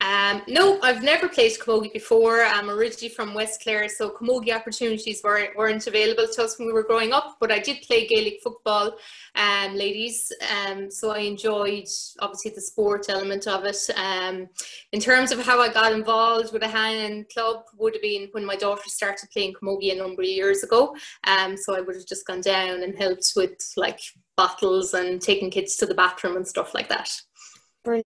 Um, no, I've never played camogie before. I'm originally from West Clare, so camogie opportunities weren't, weren't available to us when we were growing up, but I did play Gaelic football, um, ladies, um, so I enjoyed obviously the sport element of it. Um, in terms of how I got involved with Ahane club would have been when my daughter started playing camogie a number of years ago, um, so I would have just gone down and helped with like bottles and taking kids to the bathroom and stuff like that. Brilliant.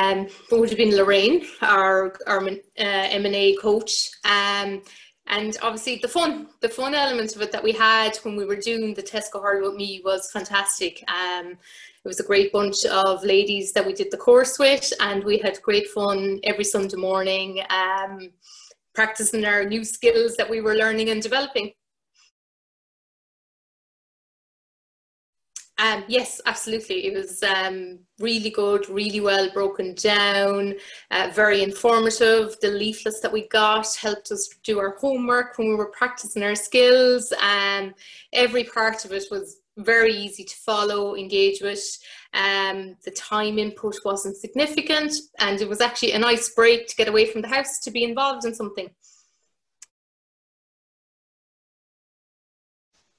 Um, would have been Lorraine, our, our uh, M.N.A coach. Um, and obviously the fun, the fun element of it that we had when we were doing the Tesco Hurl with me was fantastic. Um, it was a great bunch of ladies that we did the course with and we had great fun every Sunday morning um, practicing our new skills that we were learning and developing. Um, yes, absolutely. It was um, really good, really well broken down, uh, very informative. The leaflets that we got helped us do our homework when we were practicing our skills. Um, every part of it was very easy to follow, engage with. Um, the time input wasn't significant, and it was actually a nice break to get away from the house to be involved in something.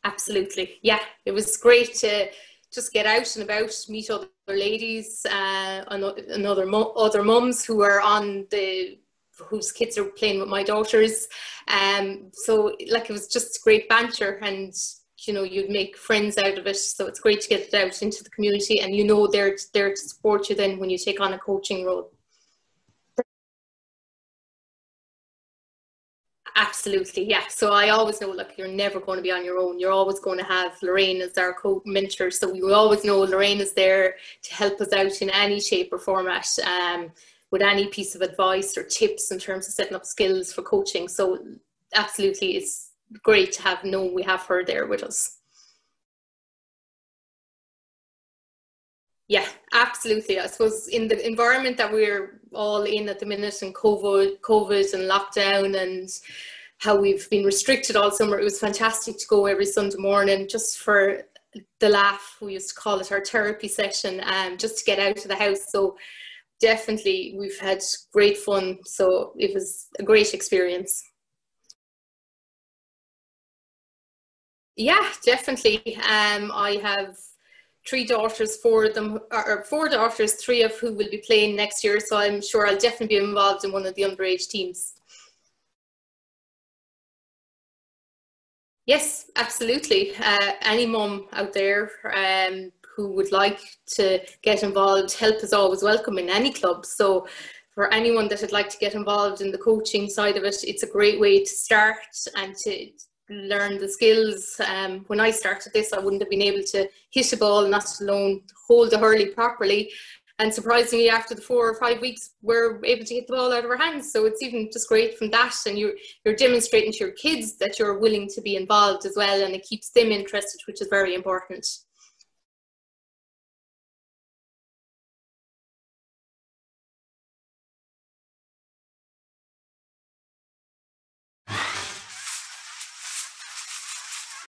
Absolutely, yeah, it was great to just get out and about, meet other ladies, uh, and other other mums who are on the whose kids are playing with my daughters. Um, so like it was just great banter and you know you'd make friends out of it. So it's great to get it out into the community and you know they're there to support you then when you take on a coaching role. Absolutely, yeah. So I always know, look, you're never going to be on your own. You're always going to have Lorraine as our co-mentor. So we always know Lorraine is there to help us out in any shape or format um, with any piece of advice or tips in terms of setting up skills for coaching. So absolutely, it's great to have know we have her there with us. Yeah, absolutely. I suppose in the environment that we're all in at the minute and COVID, COVID and lockdown and how we've been restricted all summer, it was fantastic to go every Sunday morning just for the laugh. We used to call it our therapy session, um, just to get out of the house. So definitely we've had great fun. So it was a great experience. Yeah, definitely. Um, I have three daughters, four of them, or four daughters, three of who will be playing next year. So I'm sure I'll definitely be involved in one of the underage teams. Yes, absolutely. Uh, any mum out there um, who would like to get involved, help is always welcome in any club. So for anyone that would like to get involved in the coaching side of it, it's a great way to start and to learn the skills. Um, when I started this, I wouldn't have been able to hit a ball, not alone hold a hurley properly. And surprisingly, after the four or five weeks, we're able to get the ball out of our hands. So it's even just great from that. And you're, you're demonstrating to your kids that you're willing to be involved as well. And it keeps them interested, which is very important.